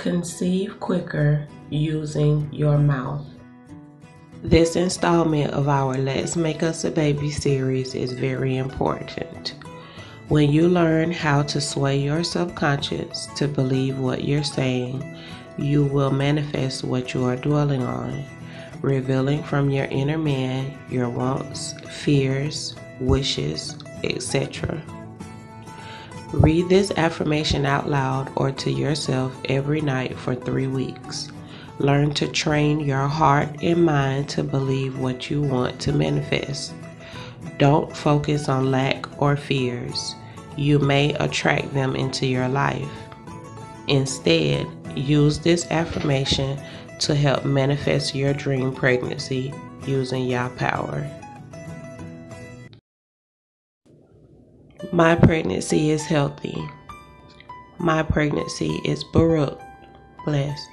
Conceive quicker using your mouth. This installment of our Let's Make Us a Baby series is very important. When you learn how to sway your subconscious to believe what you're saying, you will manifest what you are dwelling on, revealing from your inner man your wants, fears, wishes, etc. Read this affirmation out loud or to yourself every night for three weeks. Learn to train your heart and mind to believe what you want to manifest. Don't focus on lack or fears. You may attract them into your life. Instead, use this affirmation to help manifest your dream pregnancy using your power. My pregnancy is healthy. My pregnancy is Baruch, blessed.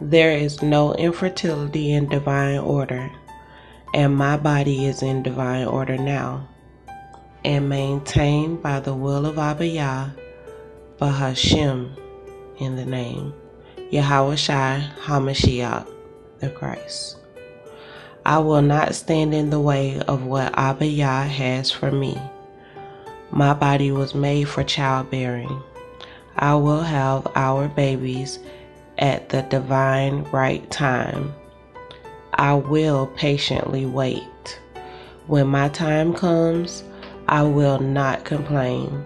There is no infertility in divine order, and my body is in divine order now, and maintained by the will of Abba Yah, Bahashim, in the name, Yahweh HaMashiach, the Christ. I will not stand in the way of what Abba Yah has for me my body was made for childbearing. I will have our babies at the divine right time. I will patiently wait. When my time comes, I will not complain.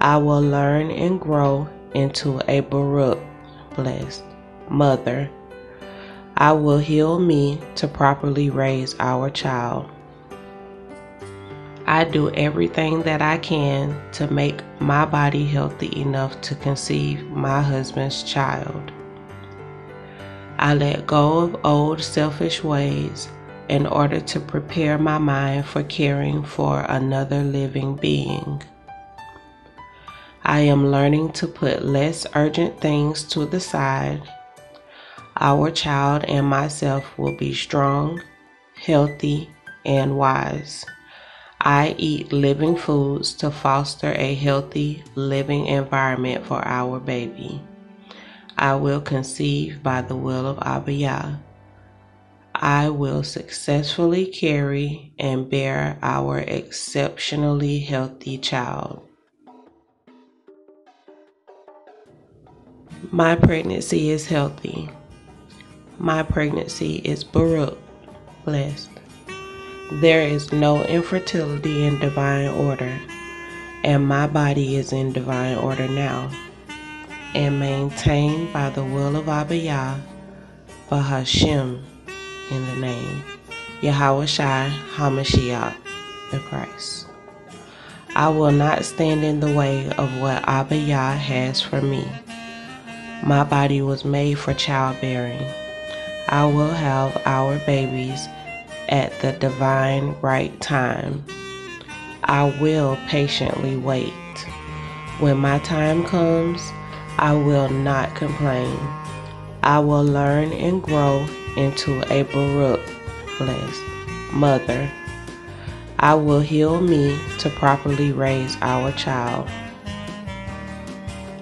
I will learn and grow into a Baruch, blessed mother. I will heal me to properly raise our child. I do everything that I can to make my body healthy enough to conceive my husband's child. I let go of old selfish ways in order to prepare my mind for caring for another living being. I am learning to put less urgent things to the side. Our child and myself will be strong, healthy, and wise. I eat living foods to foster a healthy living environment for our baby. I will conceive by the will of Abba Yah. I will successfully carry and bear our exceptionally healthy child. My pregnancy is healthy. My pregnancy is Baruch, blessed. There is no infertility in divine order, and my body is in divine order now, and maintained by the will of Abba Yah, Bahashim, in the name, Yahweh HaMashiach, the Christ. I will not stand in the way of what Abba Yah has for me. My body was made for childbearing. I will have our babies at the divine right time. I will patiently wait. When my time comes, I will not complain. I will learn and grow into a Baruch, blessed mother. I will heal me to properly raise our child.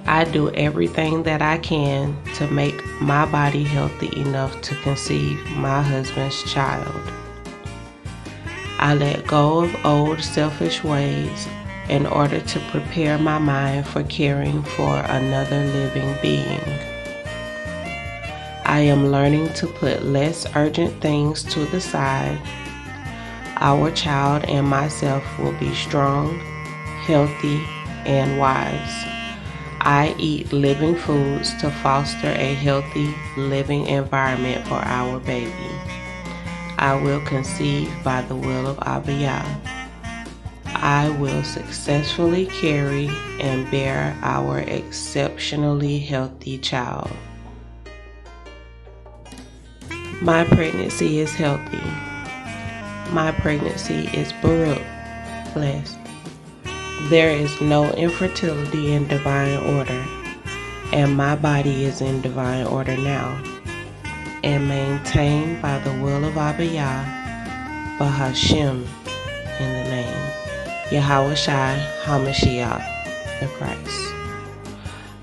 I do everything that I can to make my body healthy enough to conceive my husband's child. I let go of old selfish ways in order to prepare my mind for caring for another living being. I am learning to put less urgent things to the side. Our child and myself will be strong, healthy, and wise. I eat living foods to foster a healthy living environment for our baby. I will conceive by the will of Abba Yah. I will successfully carry and bear our exceptionally healthy child. My pregnancy is healthy. My pregnancy is Baruch, blessed. There is no infertility in divine order, and my body is in divine order now and maintained by the will of Abba Yah, Bahashim, in the name, Yahweh HaMashiach, the Christ.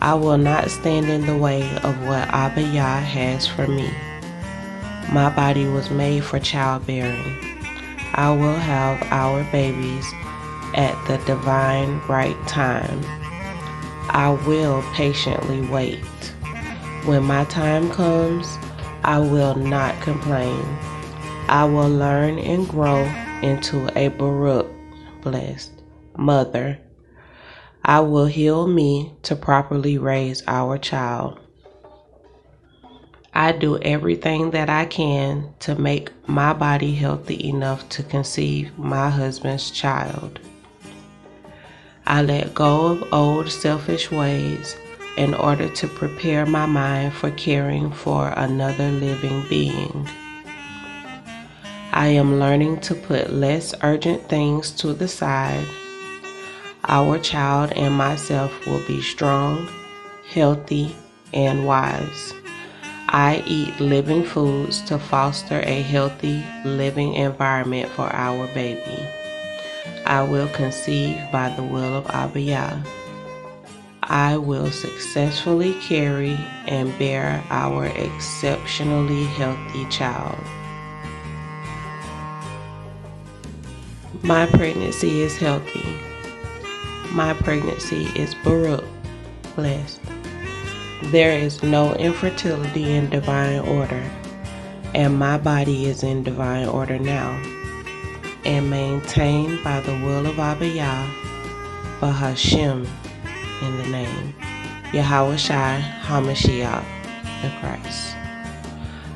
I will not stand in the way of what Abba Yah has for me. My body was made for childbearing. I will have our babies at the divine right time. I will patiently wait. When my time comes, I will not complain. I will learn and grow into a Baruch, blessed mother. I will heal me to properly raise our child. I do everything that I can to make my body healthy enough to conceive my husband's child. I let go of old selfish ways in order to prepare my mind for caring for another living being. I am learning to put less urgent things to the side. Our child and myself will be strong, healthy, and wise. I eat living foods to foster a healthy living environment for our baby. I will conceive by the will of Abba Yah. I will successfully carry and bear our exceptionally healthy child. My pregnancy is healthy. My pregnancy is Baruch, blessed. There is no infertility in divine order, and my body is in divine order now, and maintained by the will of Abba Yah, Bahashim, in the name Yahweh Shai HaMashiach, the Christ.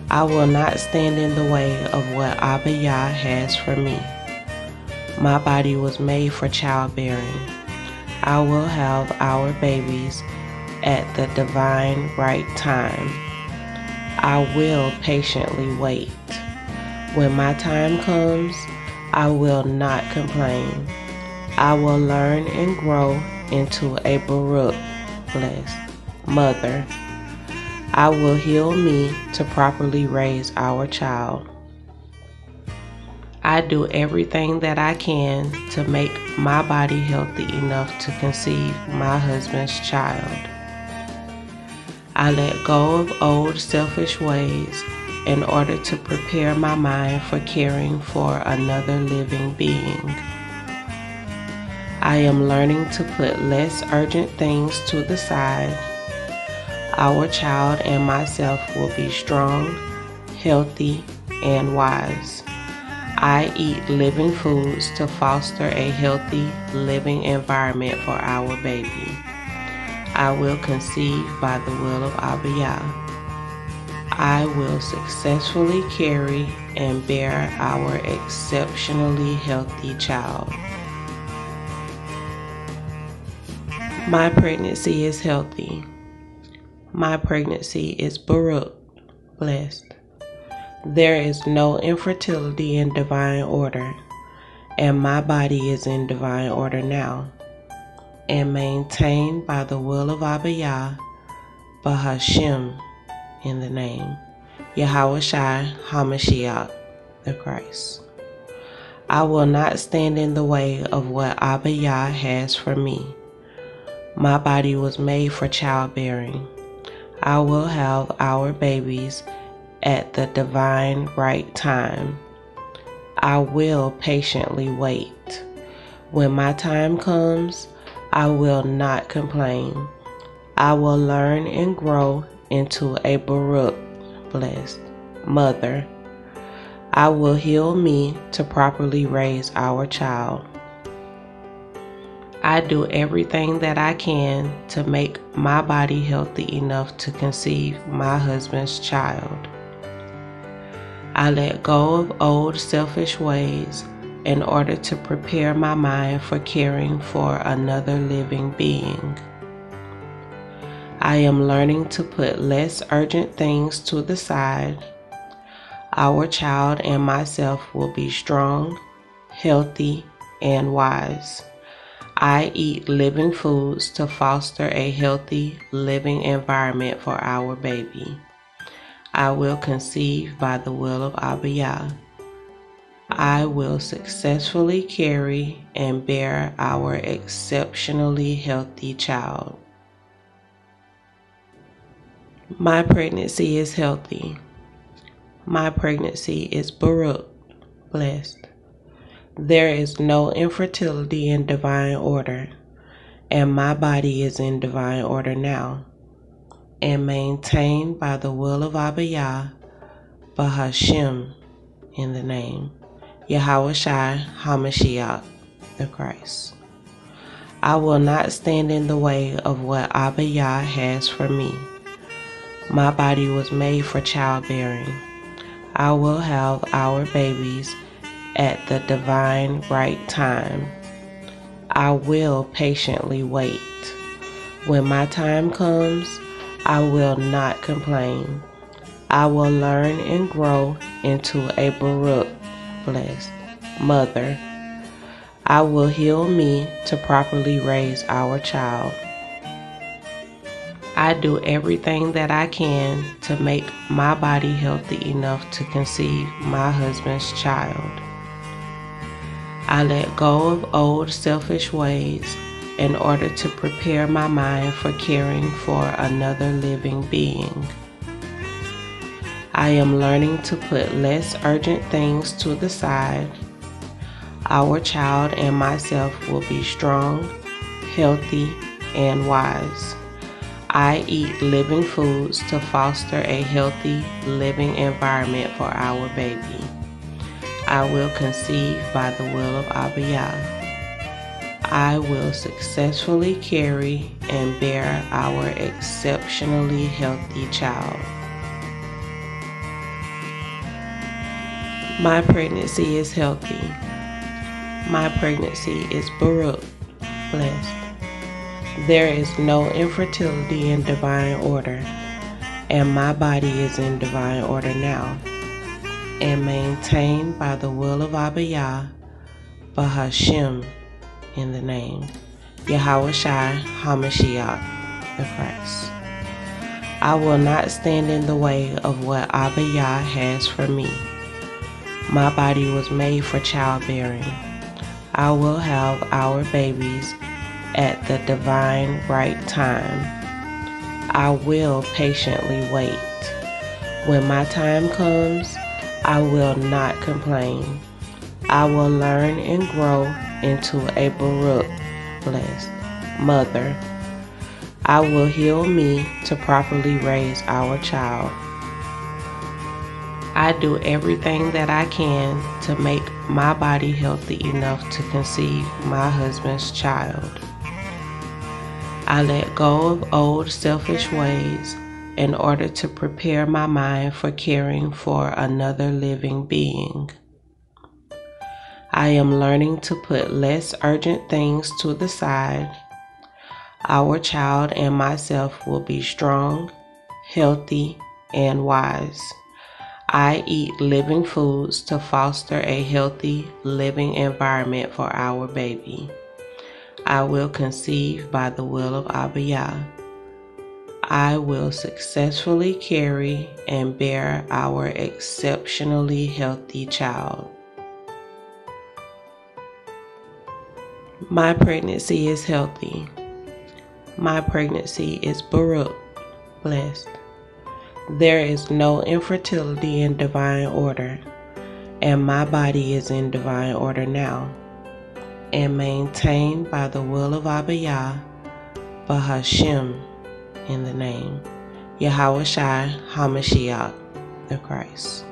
I will not stand in the way of what Abba Yah has for me. My body was made for childbearing. I will have our babies at the divine right time. I will patiently wait. When my time comes, I will not complain. I will learn and grow into a Baruch, blessed mother. I will heal me to properly raise our child. I do everything that I can to make my body healthy enough to conceive my husband's child. I let go of old selfish ways in order to prepare my mind for caring for another living being. I am learning to put less urgent things to the side. Our child and myself will be strong, healthy, and wise. I eat living foods to foster a healthy living environment for our baby. I will conceive by the will of Abba Yah. I will successfully carry and bear our exceptionally healthy child. My pregnancy is healthy. My pregnancy is Baruch, blessed. There is no infertility in divine order, and my body is in divine order now and maintained by the will of Abba Yah, Bahashim, in the name Yahweh HaMashiach, the Christ. I will not stand in the way of what Abba Yah has for me. My body was made for childbearing. I will have our babies at the divine right time. I will patiently wait. When my time comes, I will not complain. I will learn and grow into a Baruch, blessed mother. I will heal me to properly raise our child. I do everything that I can to make my body healthy enough to conceive my husband's child. I let go of old selfish ways in order to prepare my mind for caring for another living being. I am learning to put less urgent things to the side. Our child and myself will be strong, healthy, and wise. I eat living foods to foster a healthy living environment for our baby. I will conceive by the will of Abba Yah. I will successfully carry and bear our exceptionally healthy child. My pregnancy is healthy. My pregnancy is Baruch, blessed. There is no infertility in divine order, and my body is in divine order now, and maintained by the will of Abba Yah, Bahashim, in the name Yahweh HaMashiach, the Christ. I will not stand in the way of what Abba Yah has for me. My body was made for childbearing. I will have our babies at the divine right time. I will patiently wait. When my time comes, I will not complain. I will learn and grow into a Baruch blessed mother. I will heal me to properly raise our child. I do everything that I can to make my body healthy enough to conceive my husband's child. I let go of old selfish ways in order to prepare my mind for caring for another living being. I am learning to put less urgent things to the side. Our child and myself will be strong, healthy, and wise. I eat living foods to foster a healthy living environment for our baby. I will conceive by the will of Abba Yah. I will successfully carry and bear our exceptionally healthy child. My pregnancy is healthy. My pregnancy is Baruch, blessed. There is no infertility in divine order, and my body is in divine order now and maintained by the will of Abba Yah, Bahashim, in the name Yahweh HaMashiach, the Christ. I will not stand in the way of what Abba Yah has for me. My body was made for childbearing. I will have our babies at the divine right time. I will patiently wait. When my time comes, I will not complain. I will learn and grow into a Baruch blessed mother. I will heal me to properly raise our child. I do everything that I can to make my body healthy enough to conceive my husband's child. I let go of old selfish ways in order to prepare my mind for caring for another living being. I am learning to put less urgent things to the side. Our child and myself will be strong, healthy, and wise. I eat living foods to foster a healthy living environment for our baby. I will conceive by the will of Abba Yah. I will successfully carry and bear our exceptionally healthy child. My pregnancy is healthy. My pregnancy is Baruch, blessed. There is no infertility in divine order, and my body is in divine order now, and maintained by the will of Abba Yah, Bahashim, in the name Yahweh HaMashiach, the Christ.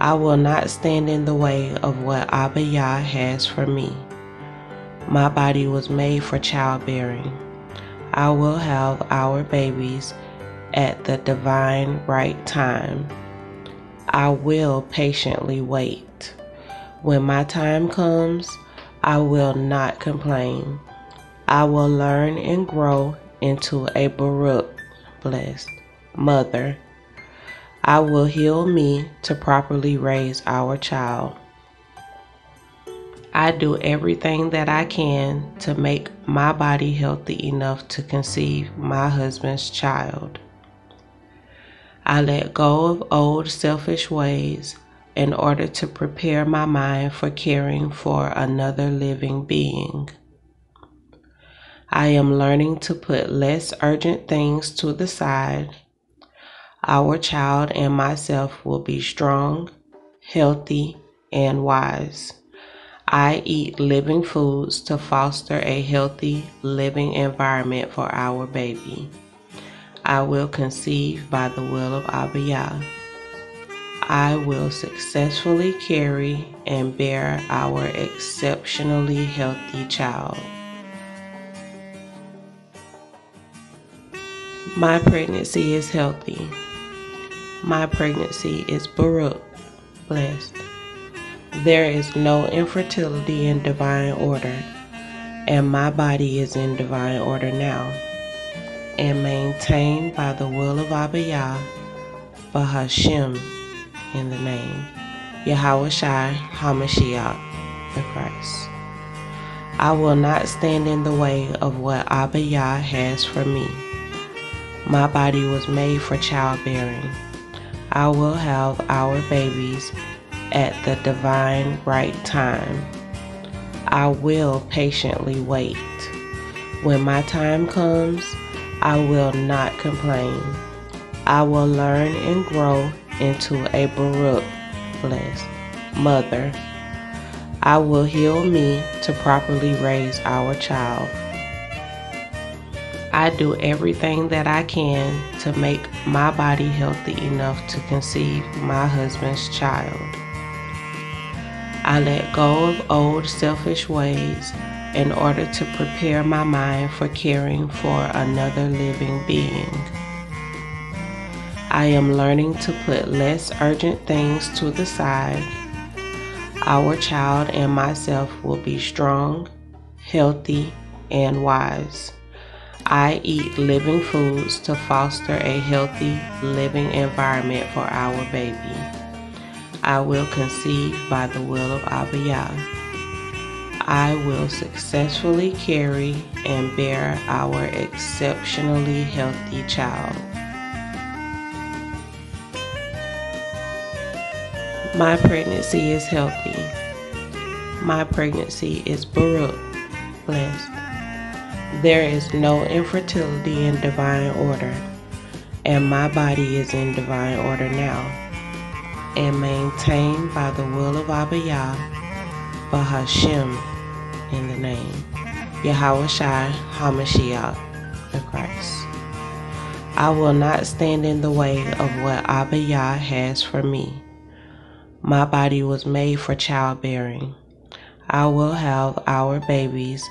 I will not stand in the way of what Abba Yah has for me. My body was made for childbearing. I will have our babies at the divine right time. I will patiently wait. When my time comes, I will not complain. I will learn and grow into a Baruch blessed mother. I will heal me to properly raise our child. I do everything that I can to make my body healthy enough to conceive my husband's child. I let go of old selfish ways in order to prepare my mind for caring for another living being. I am learning to put less urgent things to the side. Our child and myself will be strong, healthy, and wise. I eat living foods to foster a healthy living environment for our baby. I will conceive by the will of Abba Yah. I will successfully carry and bear our exceptionally healthy child. My pregnancy is healthy. My pregnancy is Baruch, blessed. There is no infertility in divine order, and my body is in divine order now, and maintained by the will of Abba Yah, Bahashim, in the name Yahweh HaMashiach, the Christ. I will not stand in the way of what Abba Yah has for me. My body was made for childbearing. I will have our babies at the divine right time. I will patiently wait. When my time comes, I will not complain. I will learn and grow into a Baruch blessed mother. I will heal me to properly raise our child. I do everything that I can to make my body healthy enough to conceive my husband's child. I let go of old selfish ways in order to prepare my mind for caring for another living being. I am learning to put less urgent things to the side. Our child and myself will be strong, healthy, and wise. I eat living foods to foster a healthy living environment for our baby. I will conceive by the will of Abba Yah. I will successfully carry and bear our exceptionally healthy child. My pregnancy is healthy. My pregnancy is Baruch, blessed. There is no infertility in divine order, and my body is in divine order now and maintained by the will of Abba Yah, Bahashim, in the name Yahweh HaMashiach, the Christ. I will not stand in the way of what Abba Yah has for me. My body was made for childbearing. I will have our babies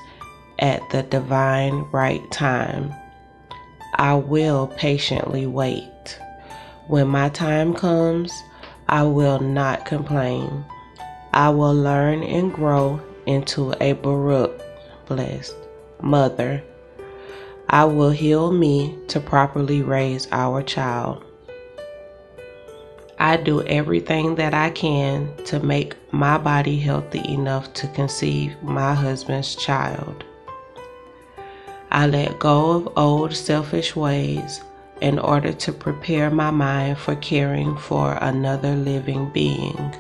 at the divine right time. I will patiently wait. When my time comes, I will not complain. I will learn and grow into a Baruch blessed mother. I will heal me to properly raise our child. I do everything that I can to make my body healthy enough to conceive my husband's child. I let go of old selfish ways in order to prepare my mind for caring for another living being.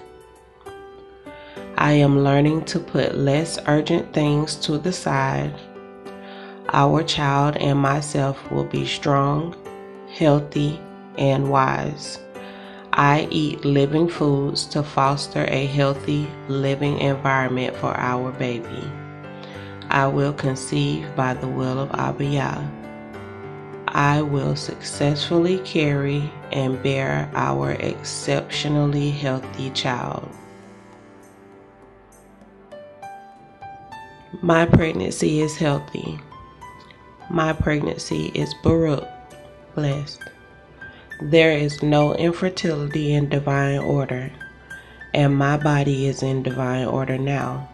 I am learning to put less urgent things to the side. Our child and myself will be strong, healthy, and wise. I eat living foods to foster a healthy living environment for our baby. I will conceive by the will of Abba Yah. I will successfully carry and bear our exceptionally healthy child. My pregnancy is healthy. My pregnancy is Baruch, blessed. There is no infertility in divine order, and my body is in divine order now,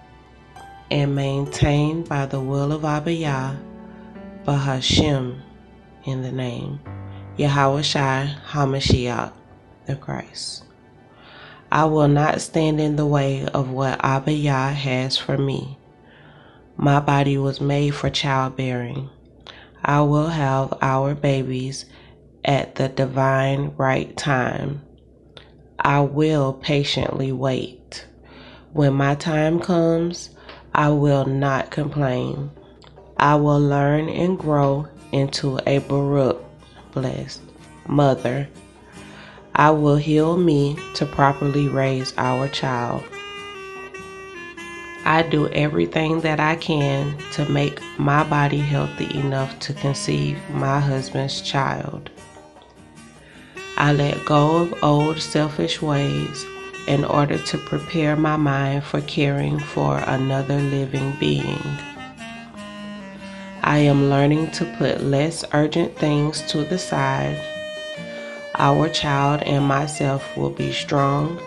and maintained by the will of Abba Yah, Bahashim, in the name Yahweh HaMashiach, the Christ. I will not stand in the way of what Abba Yah has for me. My body was made for childbearing. I will have our babies at the divine right time. I will patiently wait. When my time comes, I will not complain. I will learn and grow into a Baruch blessed mother. I will heal me to properly raise our child. I do everything that I can to make my body healthy enough to conceive my husband's child. I let go of old selfish ways in order to prepare my mind for caring for another living being. I am learning to put less urgent things to the side. Our child and myself will be strong,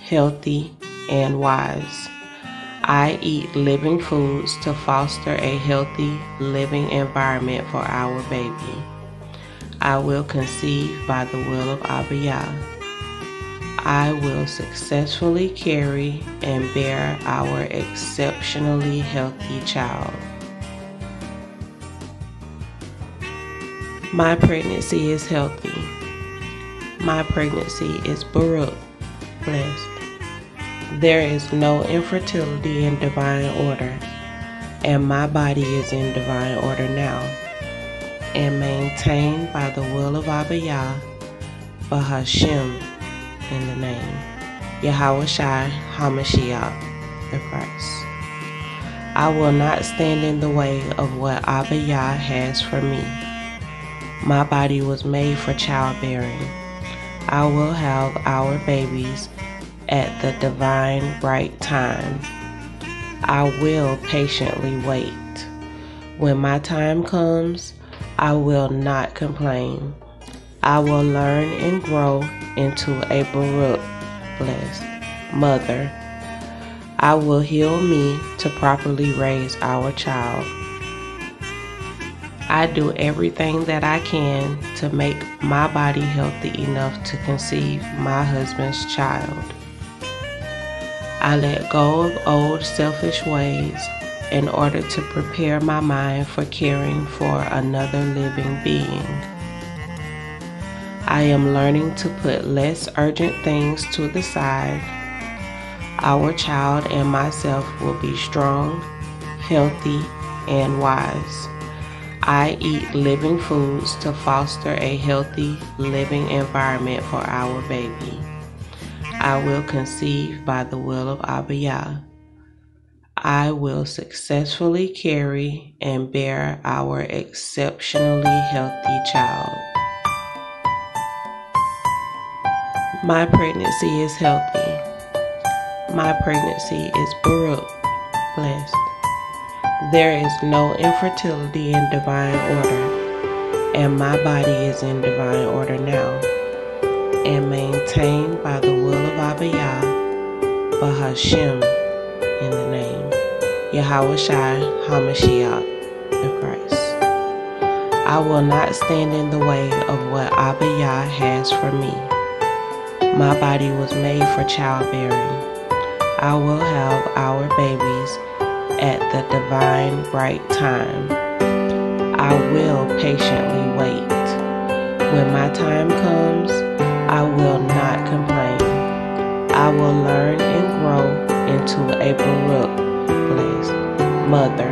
healthy, and wise. I eat living foods to foster a healthy living environment for our baby. I will conceive by the will of Abba Yah. I will successfully carry and bear our exceptionally healthy child. My pregnancy is healthy. My pregnancy is Baruch, blessed. There is no infertility in divine order, and my body is in divine order now, and maintained by the will of Abba Yah, Bahashem, in the name Yahweh HaMashiach, the Christ. I will not stand in the way of what Abba Yah has for me. My body was made for childbearing. I will have our babies at the divine right time. I will patiently wait. When my time comes, I will not complain. I will learn and grow into a blessed mother. I will heal me to properly raise our child. I do everything that I can to make my body healthy enough to conceive my husband's child. I let go of old selfish ways in order to prepare my mind for caring for another living being. I am learning to put less urgent things to the side. Our child and myself will be strong, healthy, and wise. I eat living foods to foster a healthy living environment for our baby. I will conceive by the will of Abba Yah. I will successfully carry and bear our exceptionally healthy child. My pregnancy is healthy. My pregnancy is Baruch, blessed. There is no infertility in divine order, and my body is in divine order now and maintained by the will of Abba Yah, Bahashem, in the name Yahweh Shai HaMashiach, the Christ. I will not stand in the way of what Abba Yah has for me. My body was made for childbearing. I will have our babies at the divine right time. I will patiently wait. When my time comes, I will not complain. I will learn and grow into a Baruch blessed mother.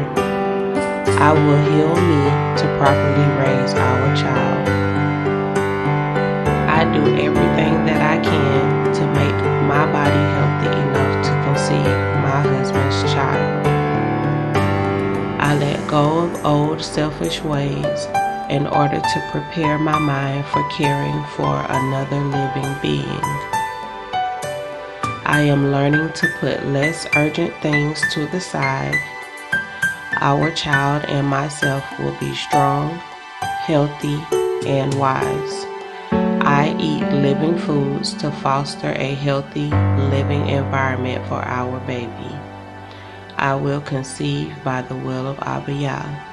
I will heal me to properly raise our child. Everything that I can to make my body healthy enough to conceive my husband's child. I let go of old selfish ways in order to prepare my mind for caring for another living being. I am learning to put less urgent things to the side. Our child and myself will be strong, healthy, and wise. Eat living foods to foster a healthy living environment for our baby. I will conceive by the will of Abba Yah.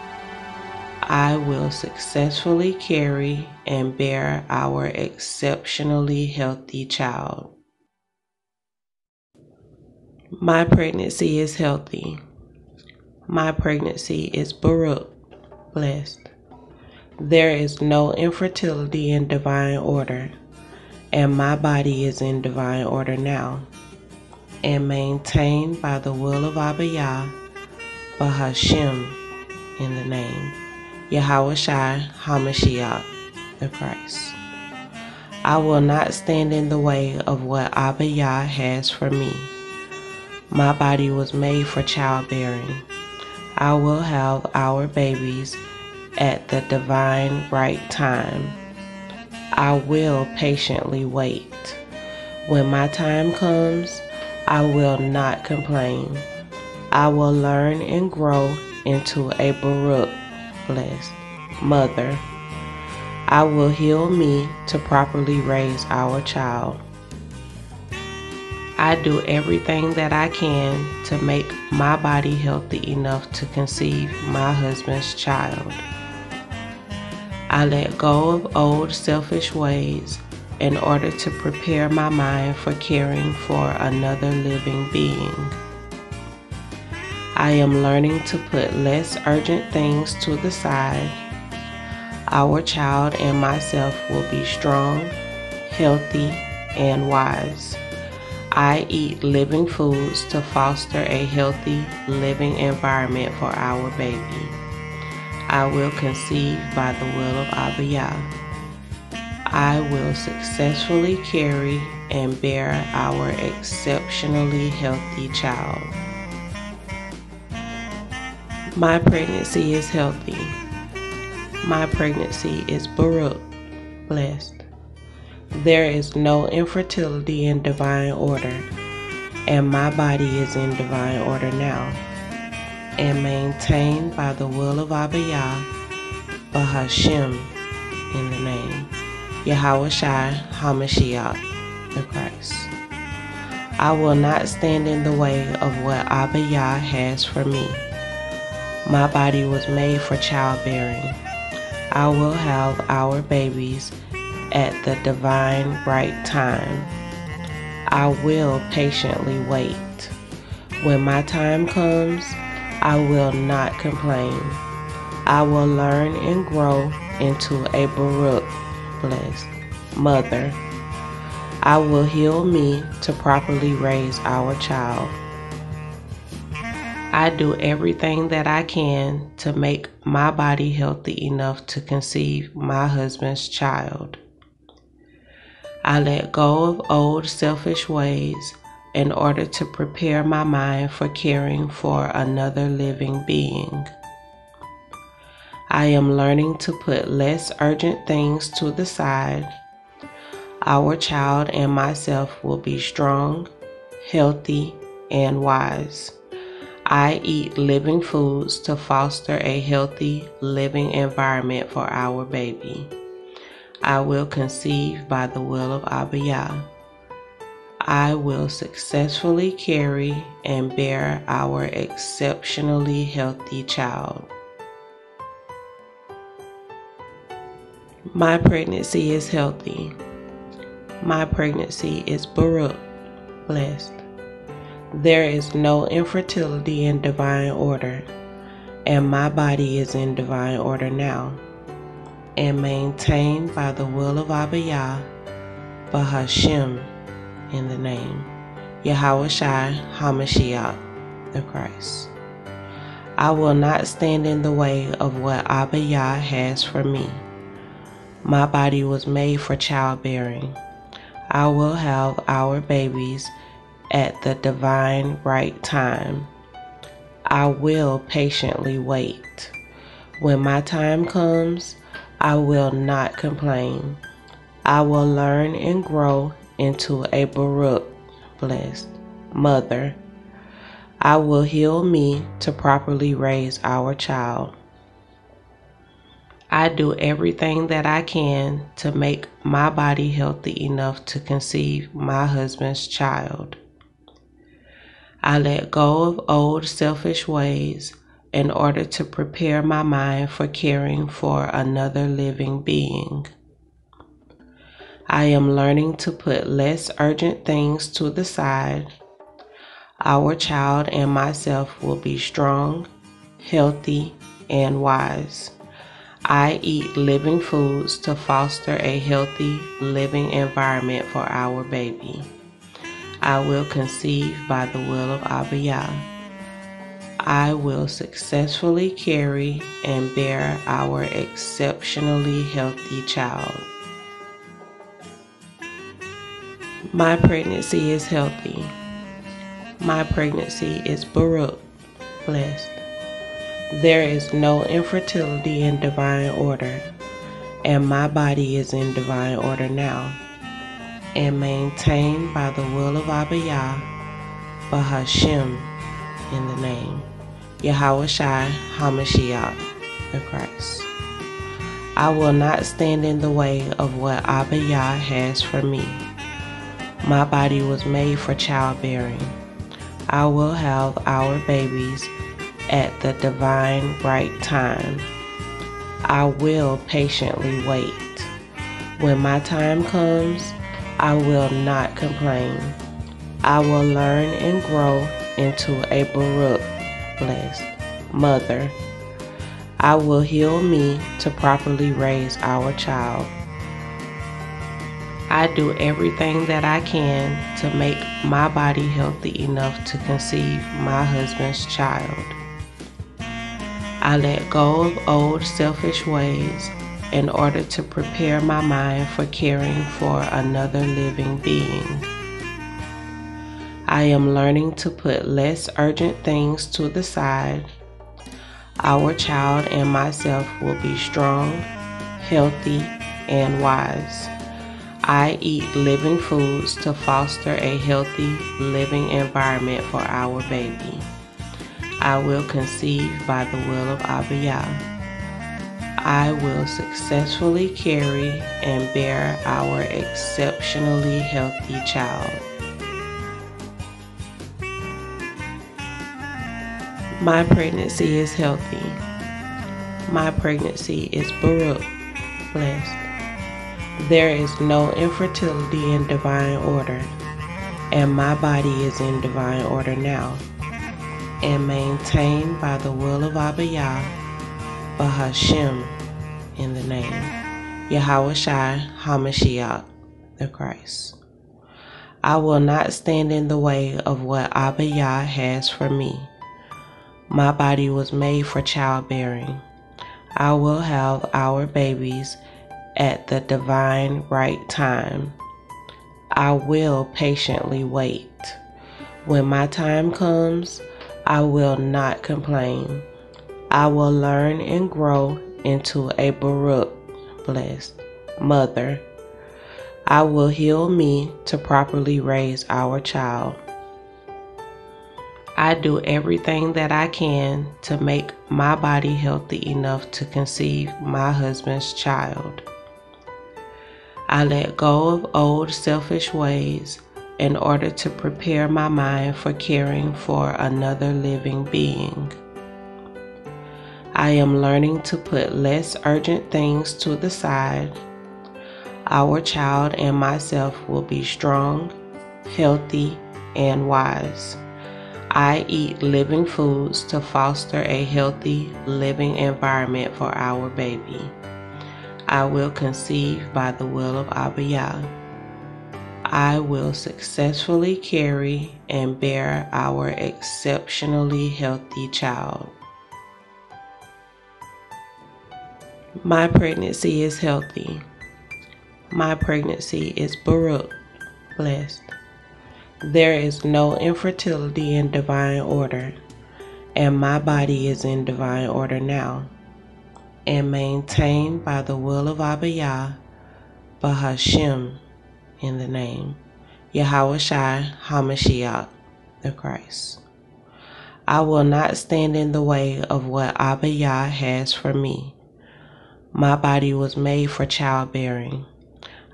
I will successfully carry and bear our exceptionally healthy child. My pregnancy is healthy. My pregnancy is Baruch, blessed. There is no infertility in divine order, and my body is in divine order now, and maintained by the will of Abba Yah, Bahashem, in the name Yahweh HaMashiach, the Christ. I will not stand in the way of what Abba Yah has for me. My body was made for childbearing. I will have our babies at the divine right time. I will patiently wait. When my time comes, I will not complain. I will learn and grow into a Baruch blessed mother. I will heal me to properly raise our child. I do everything that I can to make my body healthy enough to conceive my husband's child. I let go of old selfish ways in order to prepare my mind for caring for another living being. I am learning to put less urgent things to the side. Our child and myself will be strong, healthy, and wise. I eat living foods to foster a healthy living environment for our baby. I will conceive by the will of Abba. I will successfully carry and bear our exceptionally healthy child. My pregnancy is healthy. My pregnancy is Baruch, blessed. There is no infertility in divine order, and my body is in divine order now, and maintained by the will of Abba Yah, Bahashem, in the name Yahweh HaMashiach, the Christ. I will not stand in the way of what Abba Yah has for me. My body was made for childbearing. I will have our babies at the divine right time. I will patiently wait. When my time comes, I will not complain. I will learn and grow into a Baruch blessed mother. I will heal me to properly raise our child. I do everything that I can to make my body healthy enough to conceive my husband's child. I let go of old selfish ways in order to prepare my mind for caring for another living being. I am learning to put less urgent things to the side. Our child and myself will be strong, healthy, and wise. I eat living foods to foster a healthy living environment for our baby. I will conceive by the will of Abba Yah. I will successfully carry and bear our exceptionally healthy child. My pregnancy is healthy. My pregnancy is Baruch, blessed. There is no infertility in divine order, and my body is in divine order now and maintained by the will of Abba Yah, Bahashem, in the name Yahweh Shai HaMashiach, the Christ. I will not stand in the way of what Abba Yah has for me. My body was made for childbearing. I will have our babies at the divine right time. I will patiently wait. When my time comes, I will not complain. I will learn and grow into a Baruch blessed mother. I will heal me to properly raise our child. I do everything that I can to make my body healthy enough to conceive my husband's child. I let go of old selfish ways in order to prepare my mind for caring for another living being. I am learning to put less urgent things to the side. Our child and myself will be strong, healthy, and wise. I eat living foods to foster a healthy living environment for our baby. I will conceive by the will of Abba Yah. I will successfully carry and bear our exceptionally healthy child. My pregnancy is healthy. My pregnancy is Baruch, blessed. There is no infertility in divine order, and my body is in divine order now, and maintained by the will of Abba Yah, Bahashem, in the name Yahweh HaMashiach, the Christ. I will not stand in the way of what Abba Yah has for me. My body was made for childbearing. I will have our babies at the divine right time. I will patiently wait. When my time comes, I will not complain. I will learn and grow into a Baruch blessed mother. I will heal me to properly raise our child. I do everything that I can to make my body healthy enough to conceive my husband's child. I let go of old selfish ways in order to prepare my mind for caring for another living being. I am learning to put less urgent things to the side. Our child and myself will be strong, healthy, and wise. I eat living foods to foster a healthy living environment for our baby. I will conceive by the will of Abba Yah. I will successfully carry and bear our exceptionally healthy child. My pregnancy is healthy. My pregnancy is Baruch, blessed. There is no infertility in divine order, and my body is in divine order now and maintained by the will of Abba Yah, Bahashem, in the name Yahweh Shai HaMashiach, the Christ. I will not stand in the way of what Abba Yah has for me. My body was made for childbearing. I will have our babies at the divine right time. I will patiently wait. When my time comes, I will not complain. I will learn and grow into a Baruch blessed mother. I will heal me to properly raise our child. I do everything that I can to make my body healthy enough to conceive my husband's child. I let go of old selfish ways in order to prepare my mind for caring for another living being. I am learning to put less urgent things to the side. Our child and myself will be strong, healthy, and wise. I eat living foods to foster a healthy living environment for our baby. I will conceive by the will of Abba Yah. I will successfully carry and bear our exceptionally healthy child. My pregnancy is healthy. My pregnancy is Baruch, blessed. There is no infertility in divine order, and my body is in divine order now, and maintained by the will of Abba Yah, Bahashem, in the name Yahweh HaMashiach, the Christ. I will not stand in the way of what Abba Yah has for me. My body was made for childbearing.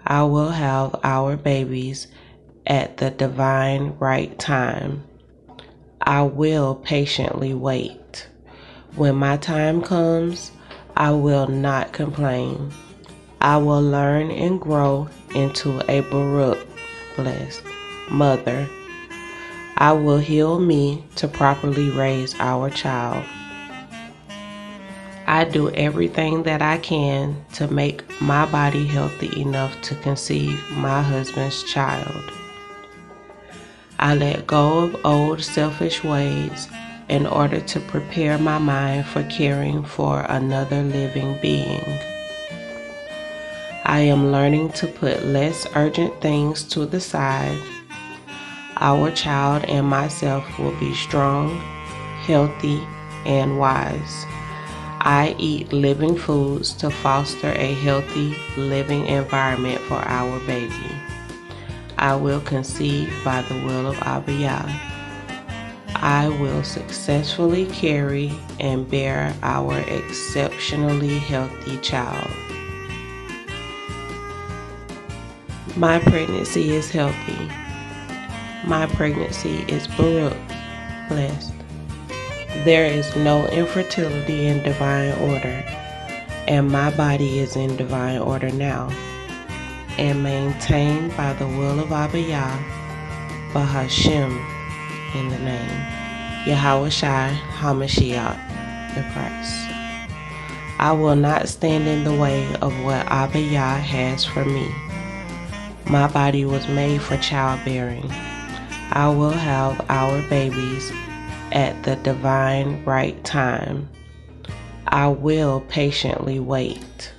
I will have our babies at the divine right time. I will patiently wait. When my time comes, I will not complain. I will learn and grow into a Baruch blessed mother. I will heal me to properly raise our child. I do everything that I can to make my body healthy enough to conceive my husband's child. I let go of old selfish ways in order to prepare my mind for caring for another living being. I am learning to put less urgent things to the side. Our child and myself will be strong, healthy, and wise. I eat living foods to foster a healthy living environment for our baby. I will conceive by the will of Abba Yah. I will successfully carry and bear our exceptionally healthy child. My pregnancy is healthy. My pregnancy is Baruch, blessed. There is no infertility in divine order, and my body is in divine order now, and maintained by the will of Abba Yah, Bahashem, in the name Yahweh Shai HaMashiach, the Christ. I will not stand in the way of what Abba Yah has for me. My body was made for childbearing. I will have our babies at the divine right time. I will patiently wait.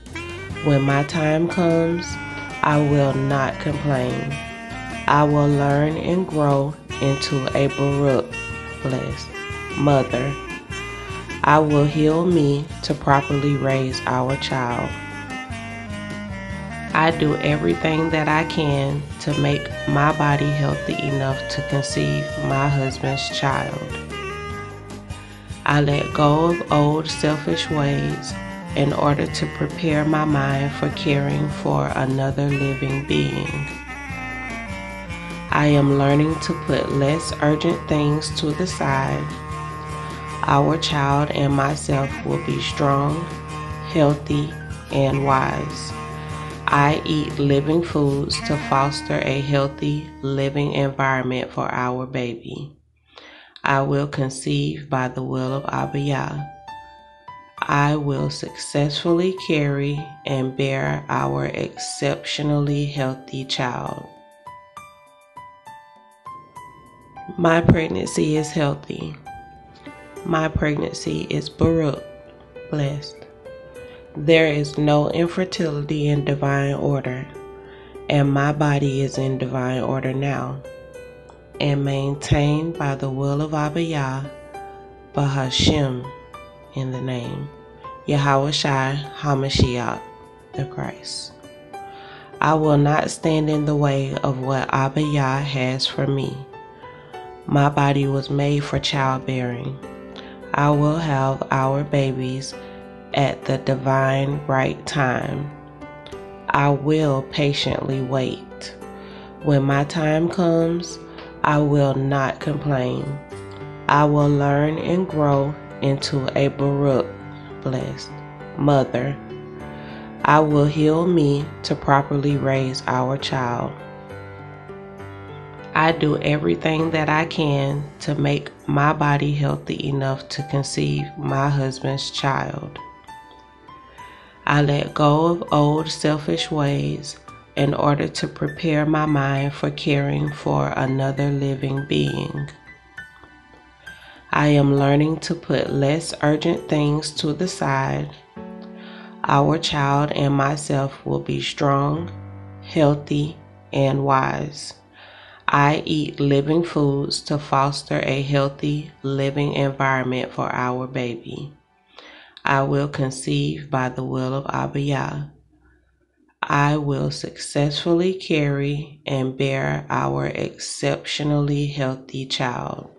When my time comes, I will not complain. I will learn and grow into a Baruch blessed mother. I will heal me to properly raise our child. I do everything that I can to make my body healthy enough to conceive my husband's child. I let go of old selfish ways in order to prepare my mind for caring for another living being. I am learning to put less urgent things to the side. Our child and myself will be strong, healthy, and wise. I eat living foods to foster a healthy living environment for our baby. I will conceive by the will of Abba Yah. I will successfully carry and bear our exceptionally healthy child. My pregnancy is healthy. My pregnancy is Baruch, blessed. There is no infertility in divine order, and my body is in divine order now and maintained by the will of Abba Yah, Bahashem, in the name Yahweh HaMashiach, the Christ. I will not stand in the way of what Abba Yah has for me. My body was made for childbearing. I will have our babies at the divine right time. I will patiently wait. When my time comes, I will not complain. I will learn and grow into a Baruch blessed mother. I will heal me to properly raise our child. I do everything that I can to make my body healthy enough to conceive my husband's child. I let go of old selfish ways in order to prepare my mind for caring for another living being. I am learning to put less urgent things to the side. Our child and myself will be strong, healthy, and wise. I eat living foods to foster a healthy living environment for our baby. I will conceive by the will of Abba Yah. I will successfully carry and bear our exceptionally healthy child.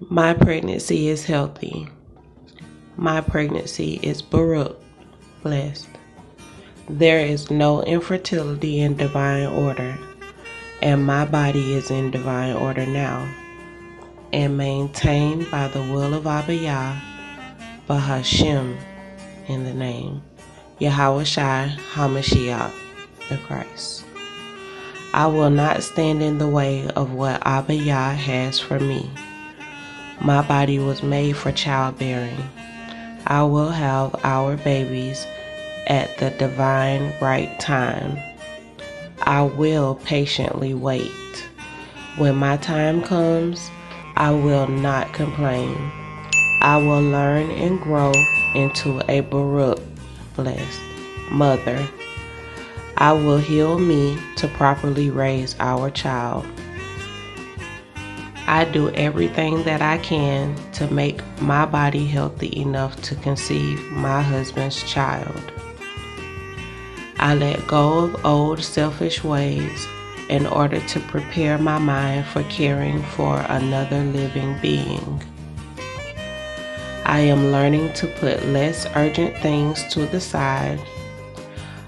My pregnancy is healthy. My pregnancy is Baruch, blessed. There is no infertility in divine order, and my body is in divine order now, and maintained by the will of Abba Yah, Bahashem, in the name Yahweh HaMashiach, the Christ. I will not stand in the way of what Abba Yah has for me. My body was made for childbearing. I will have our babies at the divine right time. I will patiently wait. When my time comes, I will not complain. I will learn and grow into a Baruch blessed Mother, I will heal me to properly raise our child. I do everything that I can to make my body healthy enough to conceive my husband's child. I let go of old selfish ways in order to prepare my mind for caring for another living being. I am learning to put less urgent things to the side.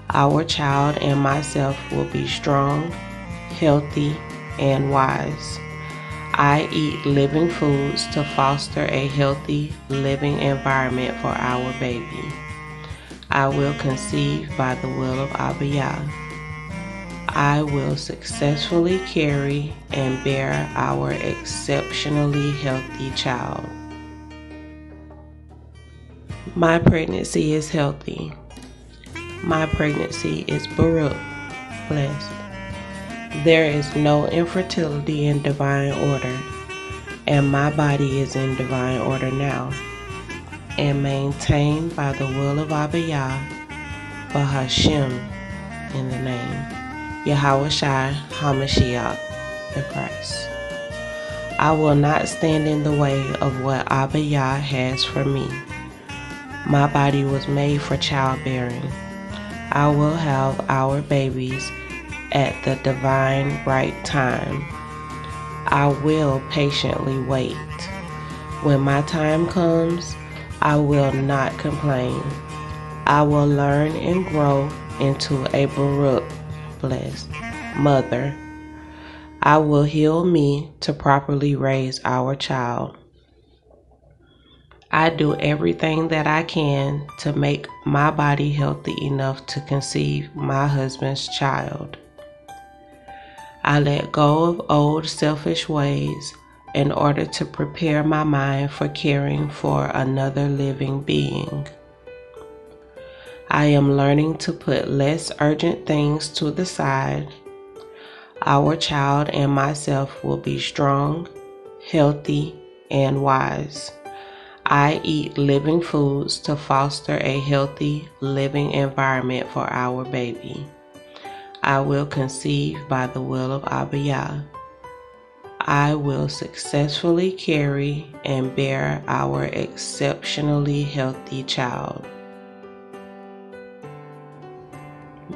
Our child and myself will be strong, healthy, and wise. I eat living foods to foster a healthy living environment for our baby. I will conceive by the will of Abba Yah. I will successfully carry and bear our exceptionally healthy child. My pregnancy is healthy. My pregnancy is Baruch, blessed. There is no infertility in divine order, and my body is in divine order now, and maintained by the will of Abba Yah, Bahashem, in the name Yahweh HaMashiach, the Christ. I will not stand in the way of what Abba Yah has for me. My body was made for childbearing. I will have our babies at the divine right time. I will patiently wait. When my time comes, I will not complain. I will learn and grow into a Baruch blessed mother. I will heal me to properly raise our child. I do everything that I can to make my body healthy enough to conceive my husband's child. I let go of old selfish ways in order to prepare my mind for caring for another living being. I am learning to put less urgent things to the side. Our child and myself will be strong, healthy, and wise. I eat living foods to foster a healthy living environment for our baby. I will conceive by the will of Abba Yah. I will successfully carry and bear our exceptionally healthy child.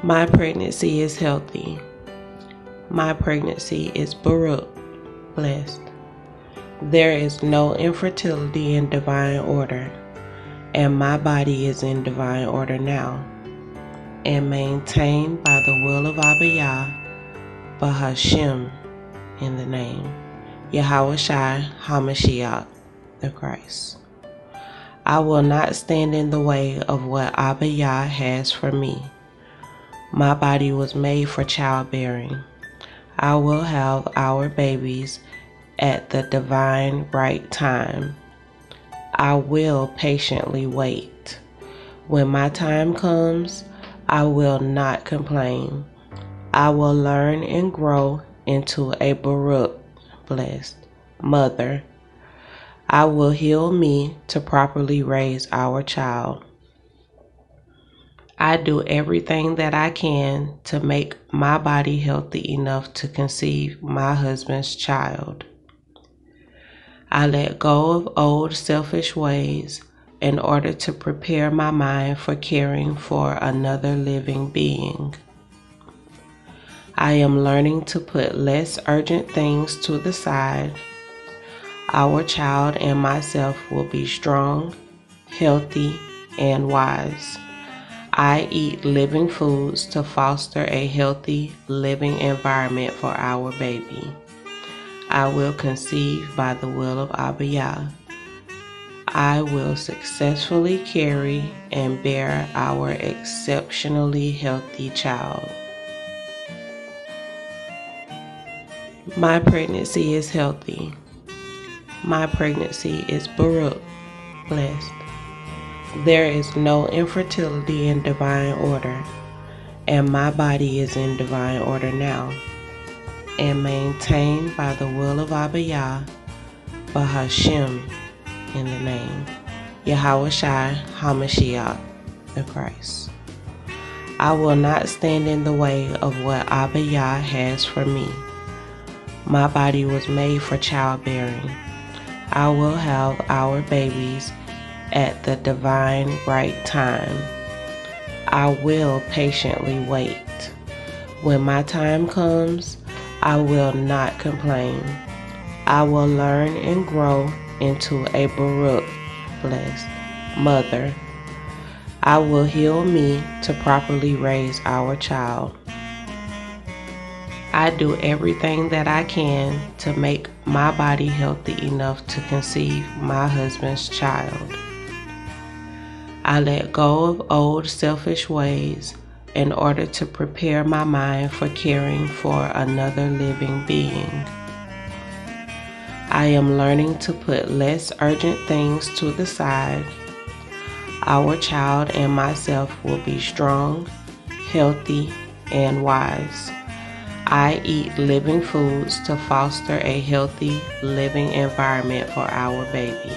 My pregnancy is healthy. My pregnancy is Baruch, blessed. There is no infertility in divine order, and my body is in divine order now and maintained by the will of Abba Yah, Bahashem, in the name Yahweh Shai HaMashiach, the Christ. I will not stand in the way of what Abba Yah has for me. My body was made for childbearing. I will have our babies at the divine right time. I will patiently wait. When my time comes, I will not complain. I will learn and grow into a Baruch, blessed mother. I will heal me to properly raise our child. I do everything that I can to make my body healthy enough to conceive my husband's child. I let go of old selfish ways in order to prepare my mind for caring for another living being. I am learning to put less urgent things to the side. Our child and myself will be strong, healthy, and wise. I eat living foods to foster a healthy living environment for our baby. I will conceive by the will of Abba Yah. I will successfully carry and bear our exceptionally healthy child. My pregnancy is healthy. My pregnancy is Baruch, blessed. There is no infertility in divine order, and my body is in divine order now, and maintained by the will of Abba Yah, Bahashem, in the name Yahweh HaMashiach, the Christ. I will not stand in the way of what Abba Yah has for me. My body was made for childbearing. I will have our babies at the divine right time. I will patiently wait. When my time comes, I will not complain. I will learn and grow into a Baruch blessed mother. I will heal me to properly raise our child. I do everything that I can to make my body healthy enough to conceive my husband's child. I let go of old selfish ways in order to prepare my mind for caring for another living being. I am learning to put less urgent things to the side. Our child and myself will be strong, healthy, and wise. I eat living foods to foster a healthy living environment for our baby.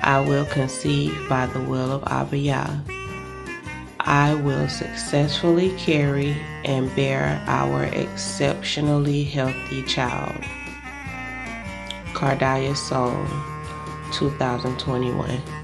I will conceive by the will of Abba Yah. I will successfully carry and bear our exceptionally healthy child. KARDAYAH Soul 2021